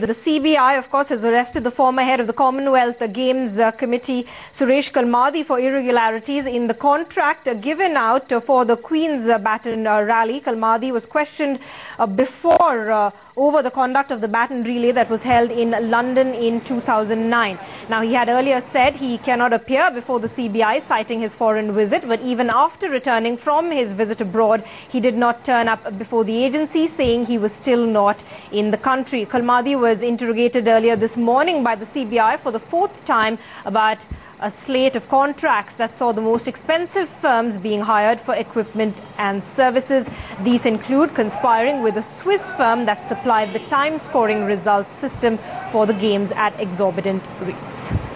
The CBI, of course, has arrested the former head of the Commonwealth Games uh, Committee, Suresh Kalmadi, for irregularities in the contract uh, given out uh, for the Queen's Baton rally. Kalmadi was questioned before over the conduct of the baton relay that was held in London in 2009. Now, he had earlier said he cannot appear before the CBI, citing his foreign visit, but even after returning from his visit abroad, he did not turn up before the agency, saying he was still not in the country. Kalmadi was interrogated earlier this morning by the CBI for the fourth time about a slate of contracts that saw the most expensive firms being hired for equipment and services. These include conspiring with a Swiss firm that supplied the time scoring results system for the games at exorbitant rates.